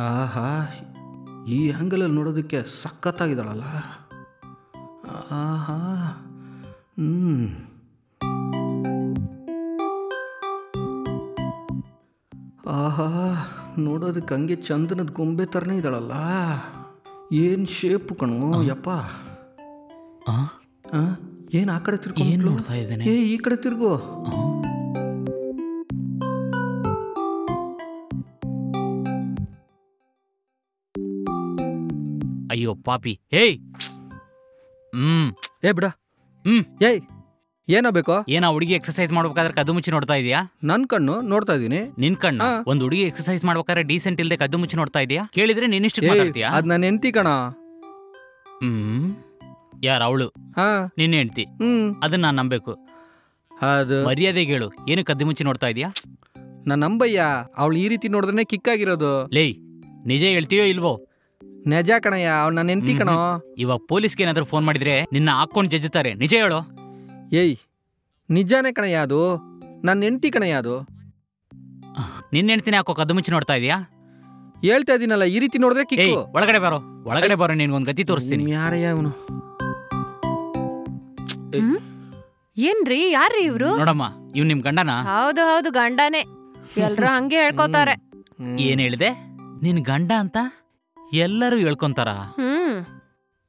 ಆಹಾ ಈ ಆ್ಯಂಗಲಲ್ಲಿ ನೋಡೋದಕ್ಕೆ ಸಖತ್ತಾಗಿದ್ದಾಳಲ್ಲ? ಆಹಾ ಹ್ಞೂ ಆಹಾ ನೋಡೋದಕ್ಕೆ ಹಂಗೆ ಚಂದನದ ಗೊಂಬೆ ಥರನೇ ಇದ್ದಾಳಲ್ಲ? ಏನು ಶೇಪು ಕಣು ಯಪ್ಪ. ಆ? ಏನು ಆ ಕಡೆ ತಿರ್ಗೋ ಏನು ನೋಡ್ತಾ ಇದ್ದೇನೆ? ಏ ಈ ಕಡೆ ತಿರ್ಗು. ಅಯ್ಯೋ ಪಾಪಿ. ಹೇಯ್! ಹ್ಮ್. ಏ ಬಿಡ. ಹ್ಮ್. ಏಯ್ ಏನೋ ಬೇಕೋ? ಏನ ಹುಡುಗಿ ಎಕ್ಸರ್ಸೈಸ್ ಮಾಡ್ಬೇಕಾದ್ರೆ ಕದ್ದು ಮುಚ್ಚಿ ನೋಡ್ತಾ ಇದೀಯಾ? ನನ್ನ ಕಣ್ಣು ನೋಡ್ತಾ ಇದೀನಿ. ನಿನ್ ಕಣ್ಣ? ಹಾ. ಒಂದ್ ಹುಡುಗಿ ಎಕ್ಸರ್ಸೈಸ್ ಮಾಡ್ಬೇಕಾದ್ರೆ ಡೀಸೆಂಟ್ ಇಲ್ದೆ ಕದ್ದು ಮುಚ್ಚಿ ನೋಡ್ತಾ ಇದೀಯಾ? ಕೇಳಿದ್ರೆ ನಿನ್ನಿಷ್ಟು ಮಾತಾಡ್ತೀಯಾ? ಅದು ನನ್ನ ಹೆಂಡತಿ ಕಣ. ಹ್ಮ್. ಯಾರ ಅವಳು? ಹಾ. ನಿನ್ನ ಹೆಂಡ್ತಿ. ಹ್ಮ್. ಅದನ್ನ ನಾನ್ ನಂಬೇಕು. ಅದು. ಮರ್ಯಾದೆ ಹೇಳು ಏನು ಕದ್ದು ಮುಚ್ಚಿ ನೋಡ್ತಾ ಇದೀಯಾ? ನನ್ನ ನಂಬಯ್ಯ ಅವಳು ಈ ರೀತಿ ನೋಡಿದ್ರೆ ಕಿಕ್ಕಾಗಿರೋದು. ಲೇಯ್ ನಿಜ ಹೇಳ್ತೀಯೋ ಇಲ್ವೋ? ನಿಜ ಕಣಯ್ಯ ಅವ್ನ ನನ್ನ ಹೆಂಡತಿ ಕಣೋ. ಇವಾಗ ಪೊಲೀಸ್ಗೆ ಏನಾದ್ರೂ ಫೋನ್ ಮಾಡಿದ್ರೆ ನಿನ್ನ ಹಾಕೊಂಡು ಜಜ್ಜುತ್ತಾರೆ. ನಿಜ ಹೇಳು. ಏಯ್ ನಿಜಾನೇ ಕಣಯ್ಯ ಅದು? ನನ್ನ ಹೆಂಡತಿ ಕಣಯ್ಯ ಅದು? ನಿನ್ನ ಹೆಂಡ್ತಿನ ಹಾಕೋ ಕದ್ದು ಮುಚ್ಚಿ ನೋಡ್ತಾ ಇದೀಯಾ? ಹೇಳ್ತಾ ಇದೀನಲ್ಲ ಈ ರೀತಿ ನೋಡಿದ್ರೆ ಏಯ್ ಕಿಕ್ಕು ಒಳಗಡೆ ಬರೋ. ಒಳಗಡೆ ಬರೋ ಒಂದು ಗತಿ ತೋರಿಸ್ತೀನಿ. ಯಾರಯ್ಯ ಇವನು? ಏನ್ರಿ ಯಾರ್ರಿ ಇವ್ರು? ನೋಡಮ್ಮ ಇವ್ ನಿಮ್ ಗಂಡನ? ಹೌದು ಹೌದು ಗಂಡನೇ. ಎಲ್ರು ಹಂಗೆ ಹೇಳ್ಕೊತಾರೆ. ಏನ್ ಹೇಳಿದೆ? ನಿನ್ ಗಂಡ ಅಂತ? ಎಲ್ಲರೂ ಹೇಳ್ಕೊಂತಾರ. ಹ್ಮ್.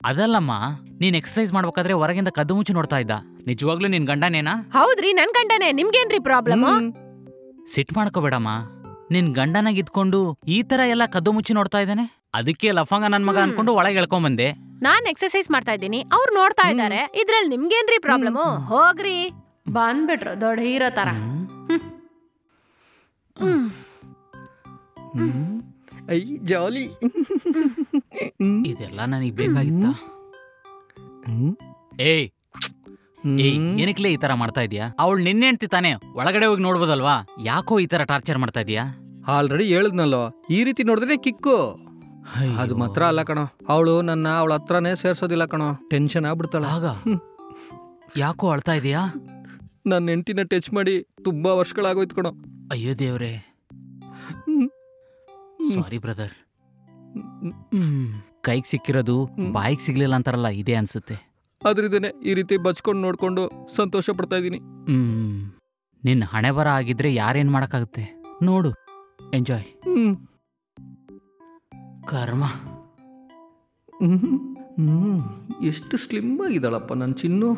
ಅದಲ್ಲಮ್ಮ ನೀನ್ ಎಕ್ಸರ್ಸೈಸ್ ಮಾಡ್ಬೇಕಾದ್ರೆ ಹೊರಗಿಂದ ಕದ್ದು ಮುಚ್ಚಿ ನೋಡ್ತಾ ಇದ್ದ. ನಿಜವಾಗ್ಲೂ ನಿನ್ ಗಂಡನೇನಾ? ಹೌದ್ರಿ ನನ್ ಗಂಡನೇ ನಿಮ್ಗೇನ್ರಿ ಪ್ರಾಬ್ಲಮ್ ಸಿಟ್ ಮಾಡ್ಕೋಬೇಡಮ್ಮ. ನಿನ್ ಗಂಡನಾಗ ಇದ್ಕೊಂಡು ಈ ತರ ಎಲ್ಲ ಕದ್ದು ಮುಚ್ಚಿ ನೋಡ್ತಾ ಇದ್ದಾನೆ? ಅದಕ್ಕೆ ಲಫಂಗ ನನ್ ಮಗ. ಅನ್ಕೊಂಡು ಒಳಗೆ ಎಳ್ಕೊಂಡ್ ಬಂದೆ. ನಾನ್ ಎಕ್ಸರ್ಸೈಸ್ ಮಾಡ್ತಾ ಇದ್ದೀನಿ. ಅವ್ರು ನೋಡ್ತಾ ಇದ್ದಾರೆ ಇದ್ರಲ್ಲಿ ನಿಮ್ಗೇನ್ರಿ ಪ್ರಾಬ್ಲಮ್ ಹೋಗ್ರಿ. ಬಂದ್ಬಿಟ್ರು ದೊಡ್ಡ ಹೀರೋ ತರ. ಹ್ಮ್. ಐ ಜಾಲಿ. ಇದೆಲ್ಲ ನನಗೆ ಬೇಕಾಗಿತ್ತ? ಏಯ್ ಏಯ್ ಏನಕ್ಲೇ ಈ ತರ ಮಾಡ್ತಾ ಇದೀಯಾ? ಅವಳು ನಿನ್ನೆ ಹೆಂಡ್ತಿ ತಾನೆ ಒಳಗಡೆ ಹೋಗಿ ನೋಡ್ಬೋದಲ್ವಾ? ಯಾಕೋ ಈ ತರ ಟಾರ್ಚರ್ ಮಾಡ್ತಾ ಇದೀಯಾ? ಆಲ್ರೆಡಿ ಹೇಳಿದ್ನಲ್ಲೋ ಈ ರೀತಿ ನೋಡಿದ್ರೆ ಕಿಕ್ಕು. ಅದು ಮಾತ್ರ ಅಲ್ಲ ಕಣೋ ಅವಳು ನನ್ನ ಅವಳ ಹತ್ರನೇ ಸೇರ್ಸೋದಿಲ್ಲ ಕಣೋ ಟೆನ್ಷನ್ ಆಗ್ಬಿಡ್ತಾಳ. ಆಗ? ಯಾಕೋ ಅಳ್ತಾ ಇದೀಯಾ? ನನ್ನ ಹೆಂಡತಿನ ಟಚ್ ಮಾಡಿ ತುಂಬಾ ವರ್ಷಗಳಾಗೋಯ್ತು ಕಣೋ. ಅಯ್ಯೋ ದೇವ್ರೆ. ಸಾರಿ ಬ್ರದರ್ ಕೈಗೆ ಸಿಕ್ಕಿರೋದು. ಬಾಯಿಗೆ ಸಿಗ್ಲಿಲ್ಲ ಅಂತಾರಲ್ಲ ಇದೆ ಅನ್ಸುತ್ತೆ. ಅದರಿಂದನೇ ಈ ರೀತಿ ಬಚ್ಕೊಂಡು ನೋಡ್ಕೊಂಡು ಸಂತೋಷ ಪಡ್ತಾ ಇದ್ದೀನಿ. ನಿನ್ನ ಹಣೆ ಬರ ಆಗಿದ್ರೆ ಯಾರೇನ್ ಮಾಡಕ್ಕಾಗುತ್ತೆ? ನೋಡು ಎಂಜಾಯ್ ಕರ್ಮ. ಎಷ್ಟು ಸ್ಲಿಮ್ ಆಗಿದ್ದಾಳಪ್ಪ ನನ್ನ ಚಿನ್ನು.